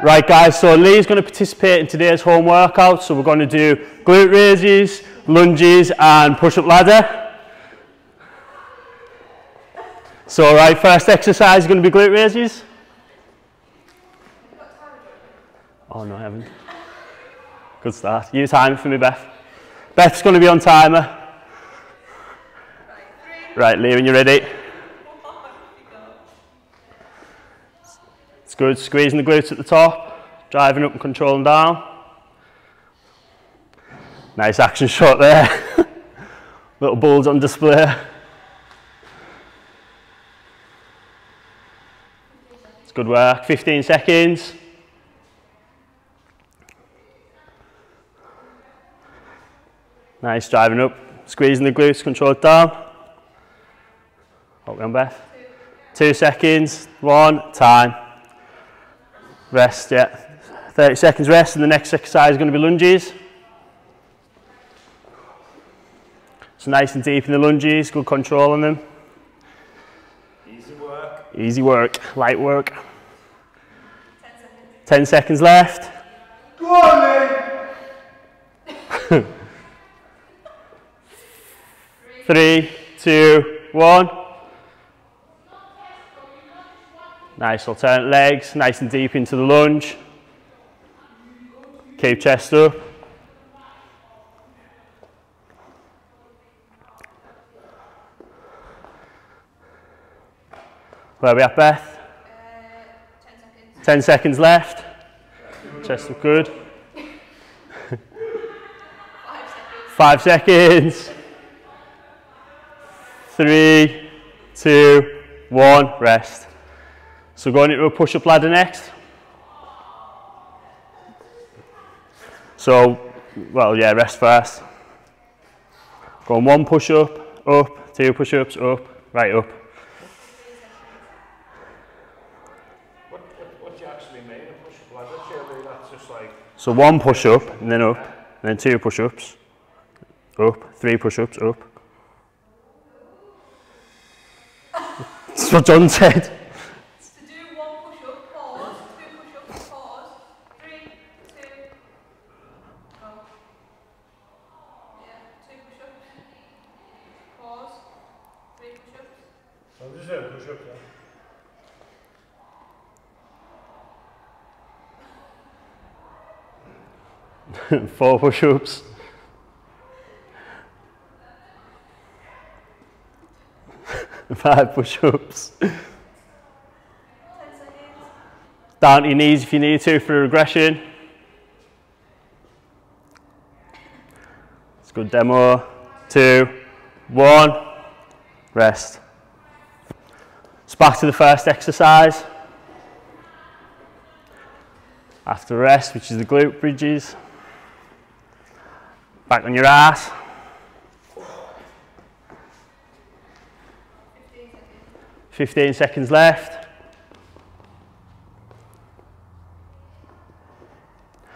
Right guys, so Lee's going to participate in today's home workout. So we're going to do glute raises, lunges and push-up ladder. So right, first exercise is going to be glute raises. Oh no, I haven't. Good start. You time for me, Beth. Beth's going to be on timer. Right, when you're ready. Good, squeezing the glutes at the top, driving up and controlling down. Nice action shot there. Little balls on display. It's good work, 15 seconds. Nice driving up, squeezing the glutes, control down. Hold on, Beth. Two seconds, one, time. Rest, yeah. 30 seconds rest, and the next exercise is going to be lunges. So nice and deep in the lunges, good control on them. Easy work. Easy work, light work. 10 seconds, 10 seconds left. Go on. Three, two, one. Nice alternate legs, nice and deep into the lunge. Keep chest up. Where are we at, Beth? Uh, 10 seconds. 10 seconds left. Chest up good. Five seconds. Three, two, one, rest. So going into a push-up ladder next. So, well, yeah, rest first. Going one push-up, up, two push-ups, up, right up. So one push-up, and then up, and then two push-ups, up, three push-ups, up. That's what John said. To do one push-up, pause, two push-ups, pause, three, two, go. Yeah, two push-ups, pause, three push-ups. I'm just doing a push-up, yeah. Four push-ups. Five push-ups. Down to your knees if you need to for a regression. It's a good demo. Two, one, rest. It's back to the first exercise. After rest, which is the glute bridges. Back on your ass. 15 15 seconds. left.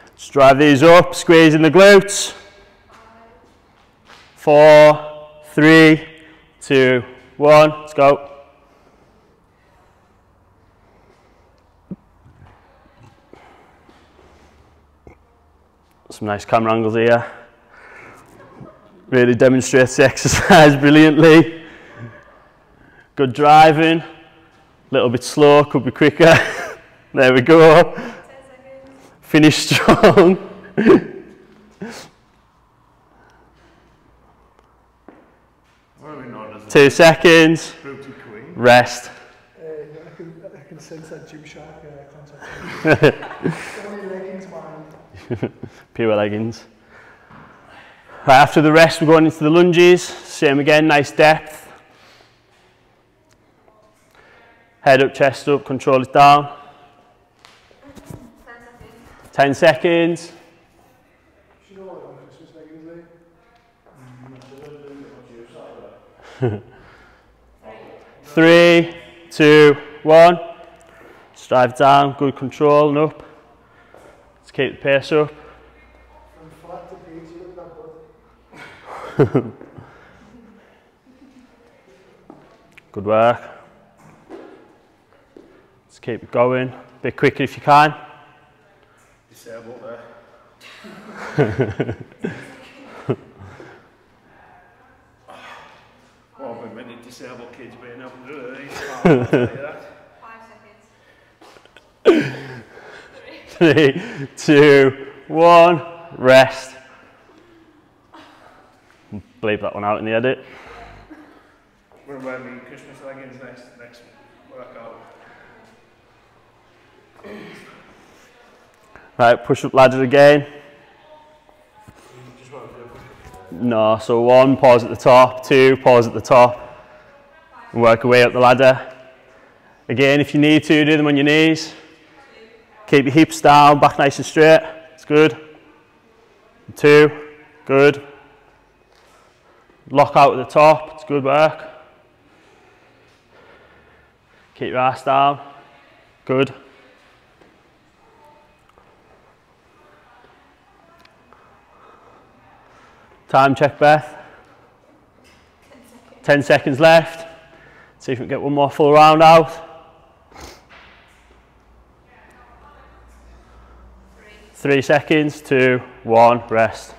Let's drive these up, squeezing the glutes. Four, three, two, one. Let's go. Some nice camera angles here. Really demonstrates the exercise brilliantly. Good driving. A little bit slow, could be quicker. there we go. Finish strong. What are we not as a Two seconds. Rest. Uh, I can, I can sense that Gymshark uh, concept. Only leggings, man. Pure leggings. Right, after the rest, we're going into the lunges. Same again, nice depth. Head up, chest up, control it down. 10 seconds. 10 seconds. Three, two, one. Strive down, good control and up. Let's keep the pace up. From flat to beach, you look at that butt. Good work. Let's keep it going. A bit quicker if you can. disabled there. many disabled kids being up to do. Five seconds. Three, two, one, rest. Bleep that one out in the edit. About me? Christmas leggings next next workout. Right, push up ladder again. You just want to do No, so one, pause at the top, two, pause at the top, and work away up the ladder. Again, if you need to, do them on your knees. Keep your hips down, back nice and straight. It's good. Two, good. Lock out at the top, it's good work. Keep your ass down, good. Time check, Beth. 10 seconds left. See if we can get one more full round out. Three seconds, two, one, rest.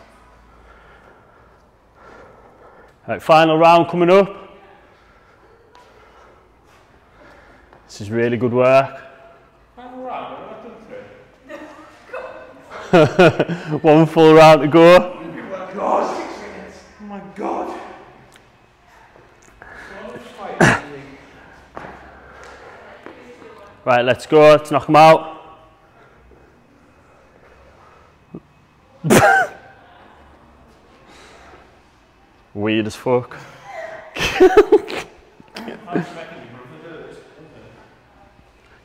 Right, final round coming up. This is really good work. Final round, I've done three. One full round to go. God, six minutes. Oh my God. Right, let's go. Let's knock them out. Weird as fuck.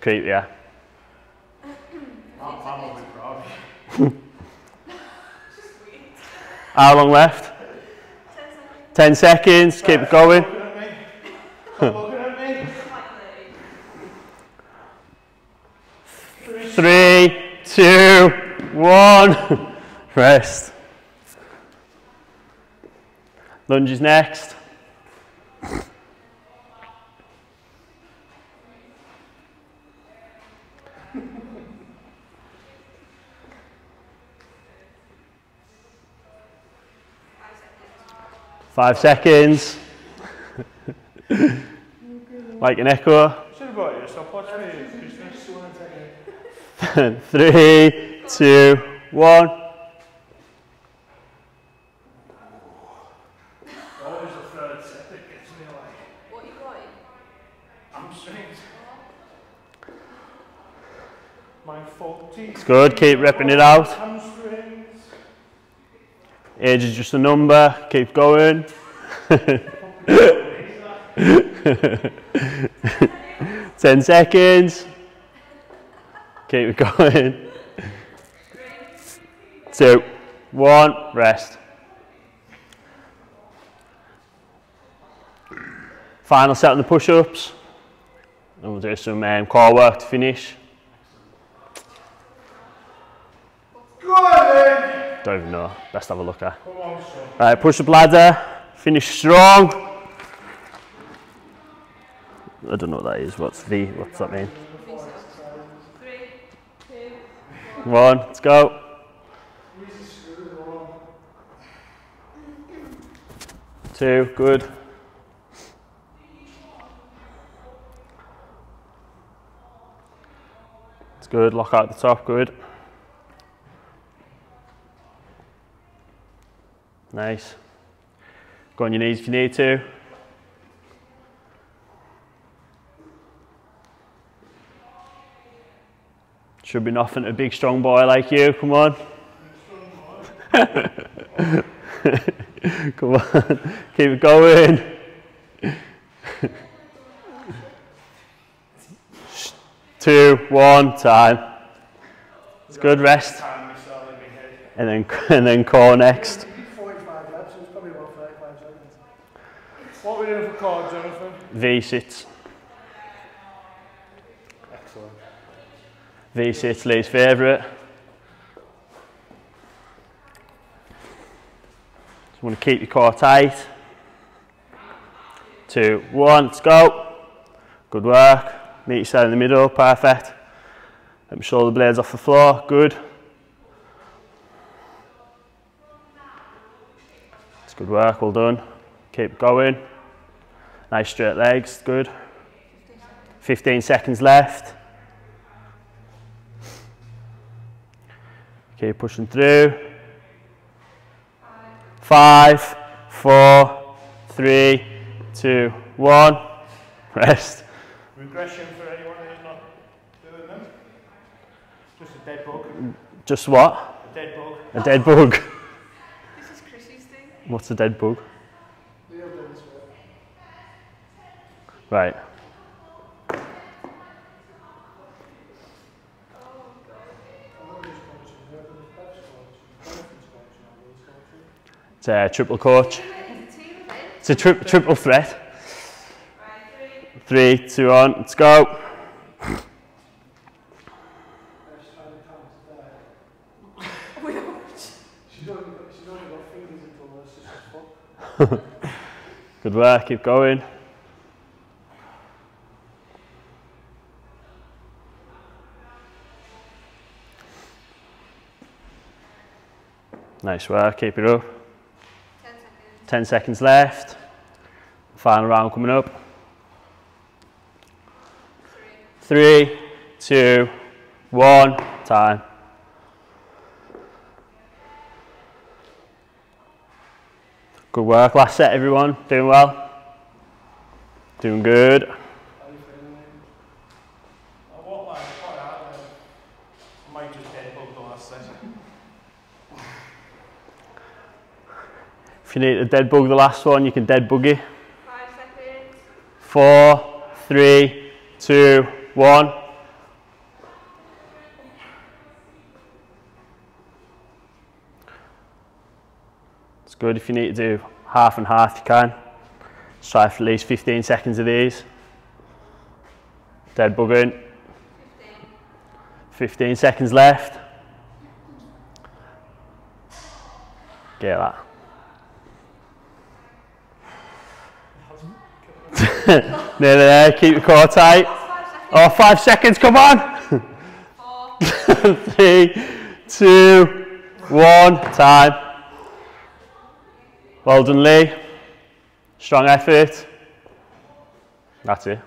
Creep, yeah. How long left? 10 seconds. Keep going. Stop looking at me. Three, two, one. Rest. Lunges next. Five seconds. like an echo. Should have bought you a stopwatch for you, Christmas. Three, two, one. Always the third set that gets me like What you got? hamstrings. My 40. It's good, keep repping it out. Age is just a number, keep going. Ten seconds. Keep it going. Two, one, rest. Final set on the push-ups. And we'll do some um, core work to finish. Go on then. Don't even know. Best have a look at. Come on. Right, push up ladder, finish strong. I don't know what that is. What's V? What's that mean? Two, One, let's go. Two, good. It's good, lock out the top, good. Nice. Go on your knees if you need to. Should be nothing to a big strong boy like you, come on. come on, keep it going. Two, one, time. It's good rest. And then and then core next. name for Jonathan? V sit. Excellent. V sits, Lee's favourite. So you want to keep your core tight. Two, one, let's go. Good work. Meet yourself in the middle, perfect. Let me shoulder blades off the floor, good. It's good work, well done. Keep going. Nice straight legs, good. 15 seconds left. Keep pushing through. Five, four, three, two, one. Rest. Regression for anyone who's not doing them? Just a dead bug. Just what? A dead bug. A dead bug. This is Chrissy's thing. What's a dead bug? Right. It's a triple coach. It's a tri- triple threat. Three. Two, one, let's go. Good work, keep going. Nice work, keep it up. Ten seconds. 10 seconds left. Final round coming up. Three, two, one, time. Good work, last set everyone. Doing well? Doing good. I won't lie, it's quite hard. um, I might just dead bug the last set. If you need to dead bug the last one, you can dead buggy. Five seconds. Four, three, two, one. It's good if you need to do half and half, you can. Just try for at least 15 seconds of these. Dead bugging. 15 seconds left. Get that. Nearly there, keep the core tight. Five. Oh, five seconds, come on. Three, two, one, time. Well done, Lee. Strong effort. That's it.